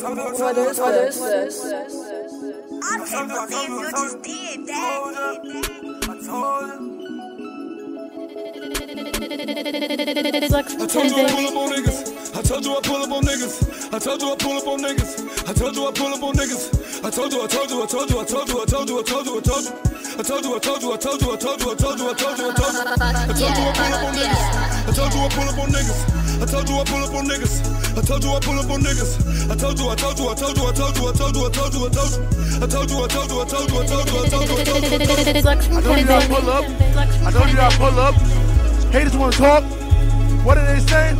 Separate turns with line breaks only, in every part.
What is this?
I
told you I pull up on niggas. I told you I pull up on niggas. I told you I pull up on niggas. I told you I pull up on niggas. I told you, I told you, I told you, I told you, I told you, I told you, I told you. I told you, I told you, I told you, I told you, I told you, I told you, I told you. I told you I pull up on niggas. I told you I pull up on niggas. I told you I pull up on niggas. I told you I pull up on niggas. I told you, I told you, I told you, I told you, I told you, I told you, I told you. I told you, I told you, I told you, I told you, I told you, I told you, I told you.
I pull up. I told you I pull up. Haters want to talk. What are they saying?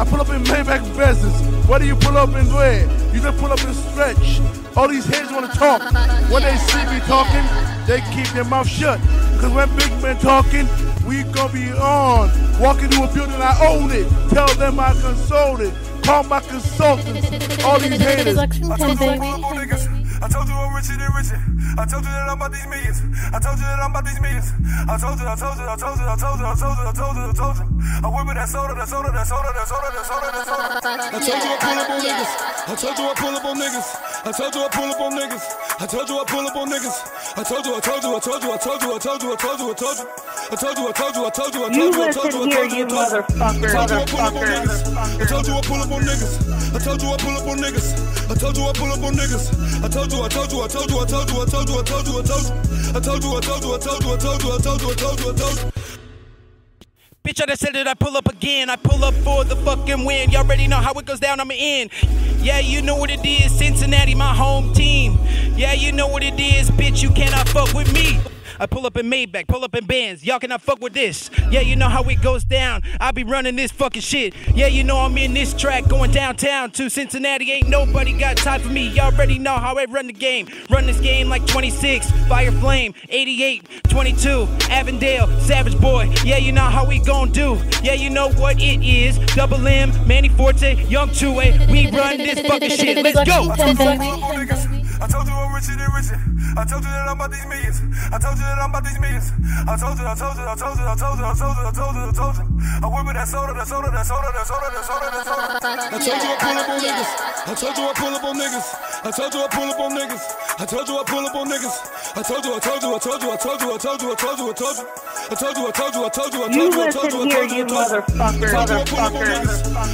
I pull up in Maybach business. What do you pull up in where? You just pull up in stretch. All these haters want to talk. When they see me talking, they keep their mouth shut. Cause when big men talking, we gonna be on. Walking to a building, I own it. Tell them I console it. Call my consultants. All these haters.
I told you I pull up niggas. I told you I'm richer than richer. I told you that I'm about these millions. I told you that I'm about these millions. I told you, I told you, I told you, I told you, I told you, I told you, I told you. I'm whipping that soda, that soda, that soda, that soda, that soda, that soda. I told you I pull up on niggas. I told you I pull up on niggas. I told you I pull up on niggas. I told you I pull up on niggas. I told you, I told you, I told you, I told you, I told you, I told you, I told you. I told you, I told you, I told you, I told you, I told you, I told you, I told you. I told you I pull up on niggas. I told you I pull up on niggas. I told you I pull up on niggas. I told you I pull up on niggas. I told you, I told you, I told you, I told you, I told you, I told you, I told you. I told you, I told you, I told you, I told you, I told you, I told you, I told you.
Bitch, I just said that I pull up again. I pull up for the fucking win. Y'all already know how it goes down. I'm in. Yeah, you know what it is. Cincinnati, my home team. Yeah, you know what it is. Bitch, you cannot fuck with me. I pull up in Maybach, pull up in Benz. Y'all cannot fuck with this. Yeah, you know how it goes down. I be running this fucking shit. Yeah, you know I'm in this track going downtown to Cincinnati. Ain't nobody got time for me. Y'all already know how I run the game. Run this game like 26, Fire Flame, 88, 22, Avondale, Savage Boy. Yeah, you know how we gon' do. Yeah, you know what it is. Double M, Manny Forte, Young 2A. We run this fucking shit. Let's go.
I told you I'm richer than richer. I told you that I'm about these millions. I told you that I'm about these millions. I told you, I told you, I told you, I told you, I told you, I told you, I told you. I'm whipping that soda, that soda, that soda, that soda, that soda, that soda. I told you I pull up on niggas. I told you I pull up on niggas. I told you I pull up on niggas. I told you I pull up on niggas. I told you, I told you, I told you, I told you, I told you, I told you, I told you. I told you, I told you, I told you, I told you, I told you, I told you, I told you.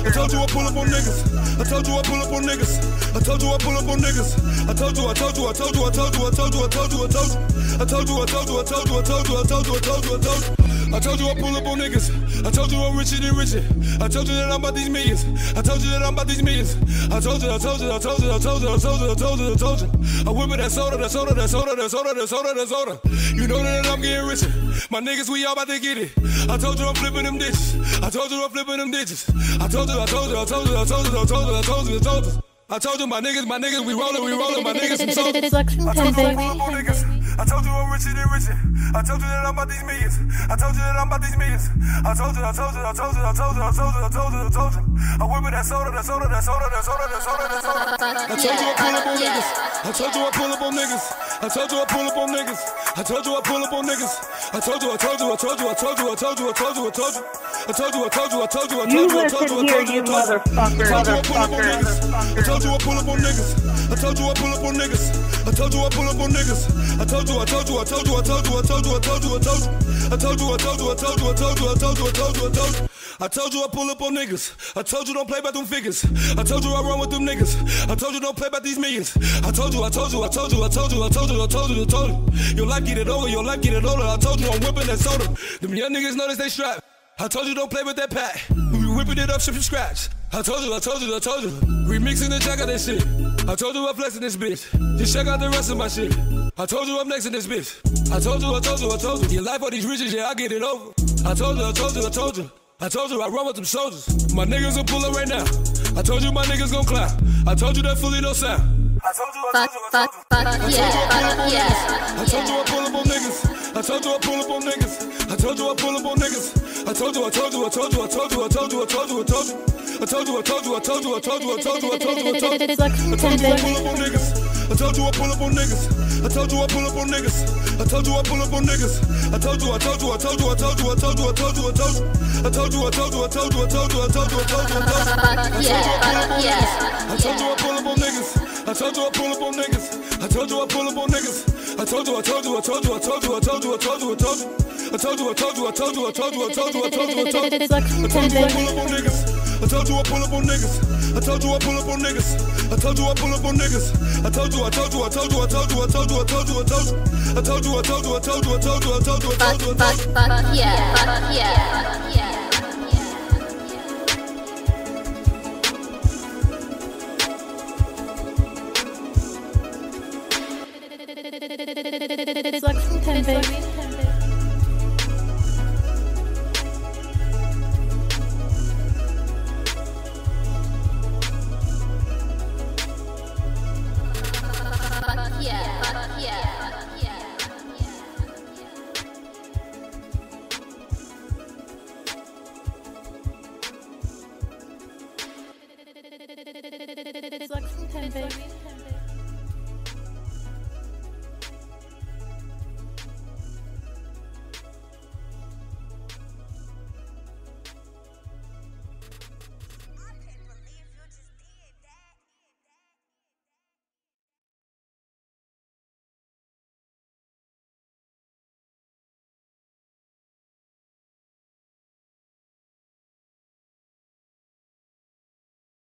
I told you I pull up on niggas. I told you I pull up on niggas. I told you I pull up on niggas. I told you I up. I told you, I told you, I told you, I told you, I told you, I told you, I told you. I told you, I told you, I told you, I told you, I told you, I told you, I told you. I told you I pull up on niggas. I told you I'm richer than richer. I told you that I'm about these millions. I told you that I'm about these millions. I told you, I told you, I told you, I told you, I told you, I told you, I told you. I whipping that soda, that soda, that soda, that soda, that soda, that soda. You know that I'm getting richer. My niggas, we all about to get it. I told you I'm flipping them ditches. I told you I'm flipping them ditches. I told you, I told you, I told you, I told you, I told you, I told you, I told you. I told you my niggas, my niggas, we rollin', we rollin', my niggas some soldiers. I told you I pull up on niggas. I told you I'm richer than richer. I told you that I'm about these millions. I told you that I'm about these millions. I told you, I told you, I told you, I told you, I told you, I told you, I told you. I'm whipping that soda, that soda, that soda, that soda, that soda, that soda. I told you I pull up on niggas. I told you I pull up on niggas. I told you I pull up on niggas. I told you I pull up on niggas. I told you, I told you, I told you, I told you, I told you, I told you, I told you. I told you, I told you, I told you, I told you, I told you, I told you, I told you. I told you I pull up on niggas. I told you I pull up on niggas. I told you I pull up on niggas. I told you I pull up on niggas. I told you, I told you, I told you, I told you, I told you, I told you, I told you. I told you, I told you, I told you, I told you, I told you, I told you, I told you. I told you I pull up on niggas. I told you don't play about them figures. I told you I run with them niggas. I told you don't play about these millions. I told you, I told you, I told you, I told you, I told you, I told you, I told you. Your life get it over, your life get it over. I told you I'm whipping that soda. Them young niggas notice they strap. I told you don't play with that pack. We whipping it up from scratch. I told you, I told you, I told you. Remixing the check out that shit. I told you I'm flexing this bitch. Just check out the rest of my shit. I told you I'm next in this bitch. I told you, I told you, I told you. Your life for these riches, yeah, I get it over. I told you, I told you, I told you. I told you I run with them soldiers. My niggas will pull up right now. I told you my niggas gon' clap. I told you that fully no sound. I told you, I told you, I told you.
fuck, yeah, fuck, yeah.
I told you I pull up on niggas. I told you I pull up on niggas. I told you I pull up on niggas. I told you, I told you, I told you, I told you, I told you, I told you, I told you. I told you, I told you, I told you, I told you, I told you, I told you, I told you. I told you I pull up on niggas. I told you I pull up on niggas. I told you I pull up on niggas. I told you I pull up on niggas. I told you, I told you, I told you, I told you, I told you, I told you, I told you. I told you, I told you, I told you, I told you, I told you, I told you, I told you.
Fuck, yeah.
told you I pull up on niggas. I told you I pull up on niggas. I told you I pull up on niggas. I told you, I told you, I told you, I told you, I told you, I told you, I told you. I told you, I told you, I told you, I told you, I told you, I told you, I told you. I told you I pull up on niggas. I told you I pull up on niggas. I told you I pull up on niggas. I told you I pull up on niggas. I told you, I told you, I told you, I told you, I told you, I told you, I told you. I told you, I told you, I told you, I told you, I told you, I
Fuck,
told you, I
fuck,
told you.
fuck, yeah, fuck, yeah, fuck, yeah.
Lexington, baby.
Fuck yeah, yeah, fuck yeah.
Lexington, baby.